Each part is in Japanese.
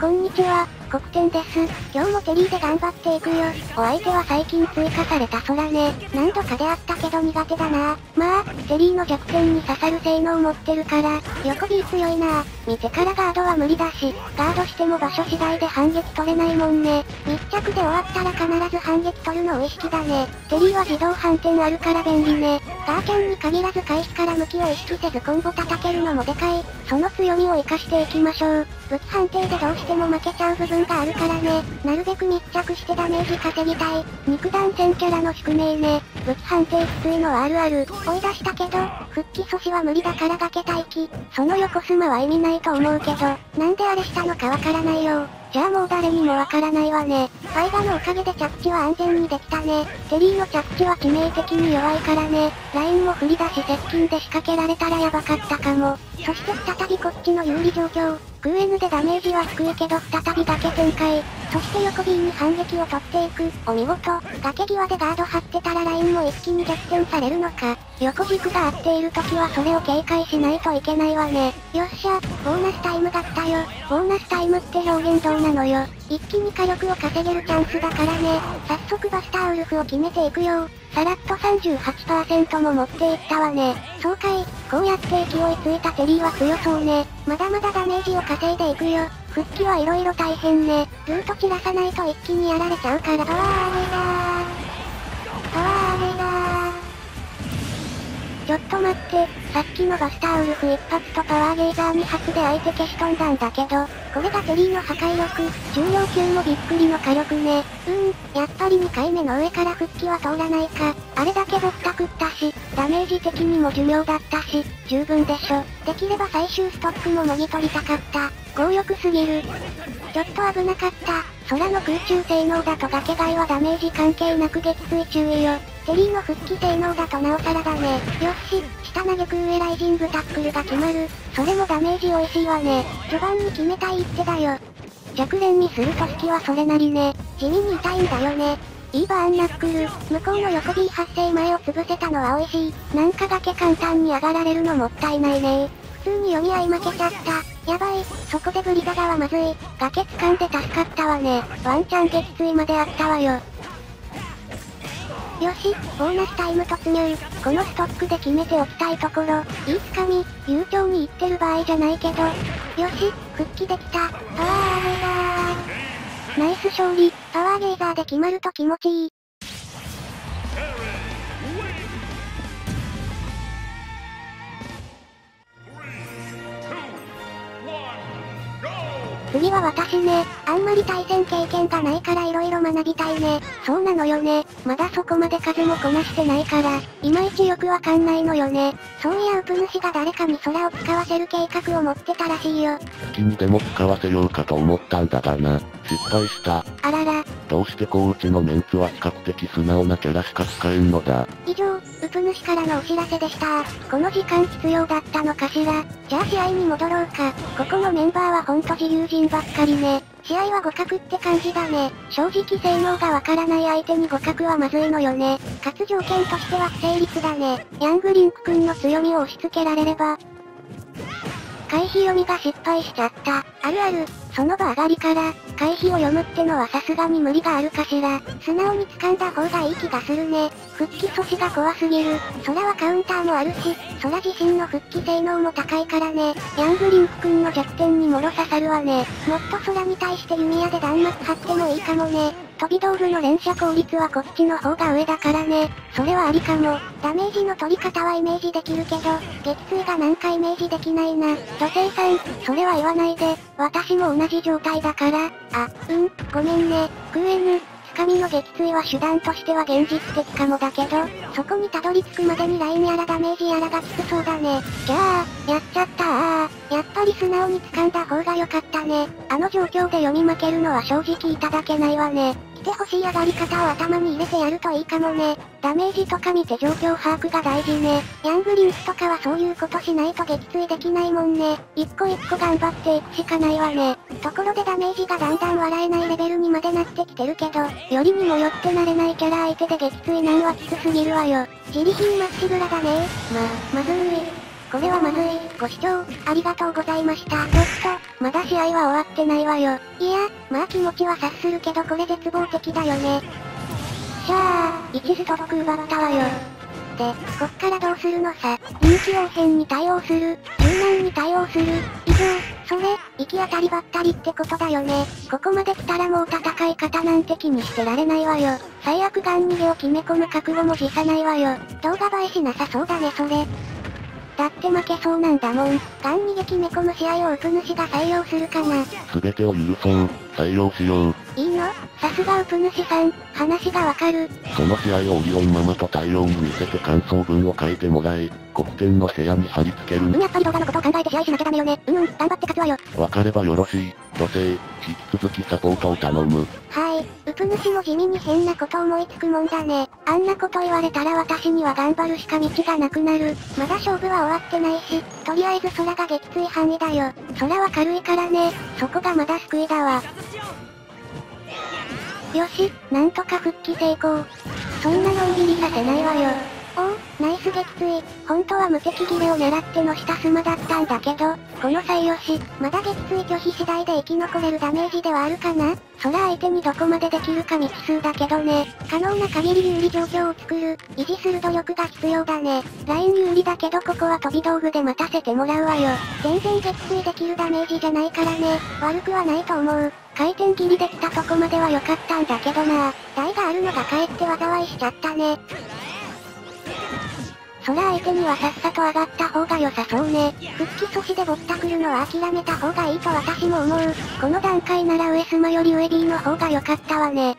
こんにちは、黒点です。今日もテリーで頑張っていくよ。お相手は最近追加された空ね。何度かであったけど苦手だな。まあ、テリーの弱点に刺さる性能持ってるから、横 B 強いな。見てからガードは無理だし、ガードしても場所次第で反撃取れないもんね。密着で終わったら必ず反撃取るのを意識だね。テリーは自動反転あるから便利ね。ガーキャンに限らず回避から向きを意識せずコンボ叩けるのもでかい。その強みを活かしていきましょう。武器判定でどうしても負けちゃう部分があるからね。なるべく密着してダメージ稼ぎたい。肉弾戦キャラの宿命ね。武器判定きついのはあるある。追い出したけど、復帰阻止は無理だから崖待機。その横スマは意味ないと思うけど、なんであれしたのかわからないよ。じゃあもう誰にもわからないわね。ファイガのおかげで着地は安全にできたね。テリーの着地は致命的に弱いからね。ラインも振り出し接近で仕掛けられたらやばかったかも。そして再びこっちの有利状況。クエヌでダメージは低いけど再び崖展開。そして横 B に反撃を取っていく。お見事。崖際でガード張ってたらラインも一気に逆転されるのか。横軸が合っている時はそれを警戒しないといけないわね。よっしゃ、ボーナスタイムだったよ。ボーナスタイムって表現どうなのよ。一気に火力を稼げるチャンスだからね。早速バスターウルフを決めていくよ。さらっと38%も持っていったわね。そうかい、こうやって勢いついたテリーは強そうね。まだまだダメージを稼いでいくよ。復帰はいろいろ大変ね。ルート散らさないと一気にやられちゃうからパワー上げだちょっと待って、さっきのバスターウルフ一発とパワーゲーザー2発で相手消し飛んだんだけど、これがテリーの破壊力、重量級もびっくりの火力ね。うーん、やっぱり2回目の上から復帰は通らないか。あれだけぼったくったし、ダメージ的にも寿命だったし、十分でしょ。できれば最終ストックももぎ取りたかった。強力すぎる。ちょっと危なかった。空の空中性能だと崖外はダメージ関係なく撃墜注意よ。テリーの復帰性能だとなおさらだね。よし、下投げ空エライジングタックルが決まる。それもダメージ美味しいわね。序盤に決めたいってだよ。弱連にすると好きはそれなりね。地味に痛いんだよね。いいバーンナックル。向こうの横 B 発生前を潰せたのは美味しい。なんか崖簡単に上がられるのもったいないね普通に読み合い負けちゃった。やばい、そこでブリザガはまずい。崖掴んで助かったわね。ワンチャン撃墜まであったわよ。よし、ボーナスタイム突入。このストックで決めておきたいところ。いいつかみ、悠長に言ってる場合じゃないけど。よし、復帰できた。パワーアゲーザー。ナイス勝利。パワーゲーザーで決まると気持ちいい。次は私ね。あんまり対戦経験がないから色々学びたいね。そうなのよね。まだそこまで数もこなしてないから、いまいちよくわかんないのよね。そういやウプ主が誰かに空を使わせる計画を持ってたらしいよ。好きにでも使わせようかと思ったんだがな。失敗した。あらら。どうしてこううちのメンツは比較的素直なキャラしか使えんのだ。以上、ウプ主からのお知らせでした。この時間必要だったのかしら？じゃあ試合に戻ろうか。ここのメンバーはほんと自由人ばっかりね。試合は互角って感じだね。正直性能がわからない相手に互角はまずいのよね。勝つ条件としては不成立だね。ヤングリンク君の強みを押し付けられれば。回避読みが失敗しちゃった。あるある、その場上がりから、回避を読むってのはさすがに無理があるかしら。素直に掴んだ方がいい気がするね。復帰阻止が怖すぎる。空はカウンターもあるし、空自身の復帰性能も高いからね。ヤングリンク君の弱点にもろ刺さるわね。もっと空に対して弓矢で弾幕張ってもいいかもね。飛び道具の連射効率はこっちの方が上だからね。それはありかも。ダメージの取り方はイメージできるけど、撃墜がなんかイメージできないな。女性さん、それは言わないで。私も同じ状態だから。あ、うん、ごめんね。クーエヌ、つかみの撃墜は手段としては現実的かもだけど、そこにたどり着くまでにラインやらダメージやらがきつそうだね。じゃあ、やっちゃったあやっぱり素直に掴んだ方が良かったね。あの状況で読み負けるのは正直いただけないわね。てほしい上がり方を頭に入れてやるといいかもね。ダメージとか見て状況把握が大事ね。ヤングリンスとかはそういうことしないと撃墜できないもんね。一個一個頑張っていくしかないわね。ところでダメージがだんだん笑えないレベルにまでなってきてるけど、よりにもよって慣れないキャラ相手で撃墜なんはきつすぎるわよ。自利品まっしぐらだねまあ、まずい。これはまずい。ご視聴、ありがとうございました。ちょっと、まだ試合は終わってないわよ。いや、まあ気持ちは察するけどこれ絶望的だよね。しゃあ、1ストック奪ったわよ。で、こっからどうするのさ。臨機応変に対応する。柔軟に対応する。以上、それ、行き当たりばったりってことだよね。ここまで来たらもう戦い方なんて気にしてられないわよ。最悪ガン逃げを決め込む覚悟も辞さないわよ。動画映えしなさそうだねそれ。だって負けそうなんだもん。ガン逃げ決め込む試合をウプ主が採用するかな。全てを許そう、採用しよう。いいの？さすがウプ主さん、話がわかる。その試合をオリオンママと大量に見せて感想文を書いてもらい、国店の部屋に貼り付けうん、る。やっぱり動画のことを考えて試合しなきゃダメよね。うんうん、頑張って勝つわよ。わかればよろしい。土星、引き続きサポートを頼む。はい、ウプ主も地味に変なこと思いつくもんだね。あんなこと言われたら私には頑張るしか道がなくなる。まだ勝負は終わってないし、とりあえず空が撃墜範囲だよ。空は軽いからね、そこがまだ救いだわ。よし、なんとか復帰成功。そんなのんびりさせないわよ。ナイス撃墜。本当は無敵切れを狙っての下スマだったんだけど、この際よし、まだ撃墜拒否次第で生き残れるダメージではあるかな？そら相手にどこまでできるか未知数だけどね。可能な限り有利状況を作る、維持する努力が必要だね。ライン有利だけどここは飛び道具で待たせてもらうわよ。全然撃墜できるダメージじゃないからね。悪くはないと思う。回転切りできたとこまでは良かったんだけどな台があるのがかえって災いしちゃったね。そら相手にはさっさと上がった方が良さそうね。復帰阻止でぼったくるのは諦めた方がいいと私も思う。この段階なら上スマより上 B の方が良かったわね。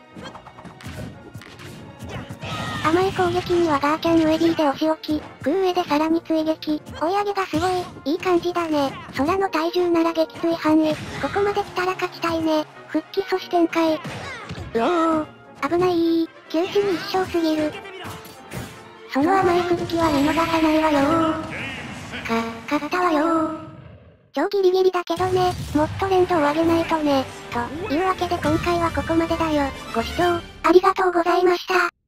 甘い攻撃にはガーキャン上 B で押し置き、空上でさらに追撃。追い上げがすごい、いい感じだね。空の体重なら撃墜範囲。ここまで来たら勝ちたいね。復帰阻止展開。うおー、危ないー。九死に一生すぎる。その甘い復帰は見逃さないわよー。か、勝ったわよー。超ギリギリだけどね、もっと連動を上げないとね。というわけで今回はここまでだよ。ご視聴、ありがとうございました。